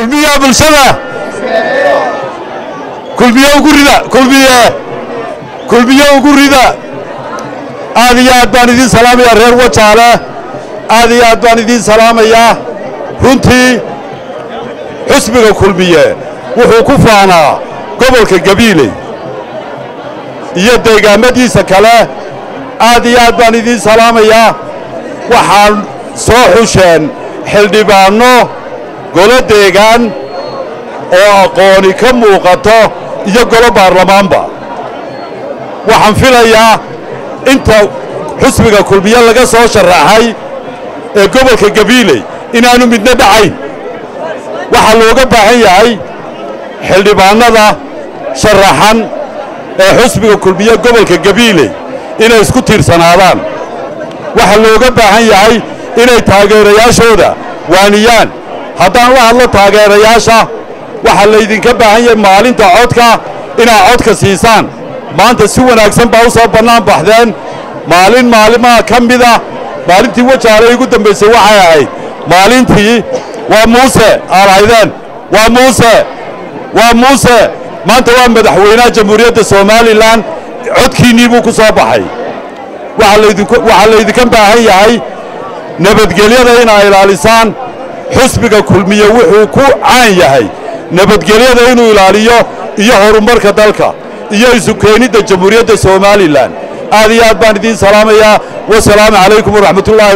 kulmiyaa bulshada. Kulmiye ugu rida. Kulmiye kulmiye ugu rida. Aad iyo aad baan idiin salaamayaa reer wajaale. Aad iyo aad baan idiin salaamayaa runtii xusbiga kulmiye wuxuu ku faanaa gobolka gabiiley iyo deegaamadiisa kale. Aad iyo aad baan idiin salaamayaa waxaan soo xusheen xildhibaanno golo deegaan oo aqooni ka muuqato iyo golo baarlamaanba. Waxaan filayaa inta xusbiga kulmiye laga soo sharaxay ee gobolka gabiiley inaannu midna dhacayn. Waxaa looga baahan yahay xildhibaannada sharaxan ee xusbiga kulmiye gobolka gabiiley inay isku tiirsanaadaan. Waxaa looga baahan yahay inay taageerayaashooda waaniyaan haddaan la hadlo taageerayaasha waxaa laydinka baahan yahay maalinta codka inaad codka siisaan. Maanta si wanaagsan baa u soo bannaan baxdeen. Maalin maalimaha ka mida maalintii wajaale igu dambaysay waxay ahayd. Maalintii waa muuse aad haydeen waa muuse waa muuse. Maanta waa madaxweynaha jamhuuriyadda somalilan codkiinnii buu ku soo baxay. Waxaa laydinka baahan yahay nabadgelyada inaa ilaalisaan xusbiga kulmiye wuxuu ku caan yahay nabadgelyada inuu ilaaliyo iyo horumarka dalka iyo isu keenidda jamhuuriyadda somalilan aad iyo aad baan idiin salaamayaa wasalaamu calaykum waraxmatullahi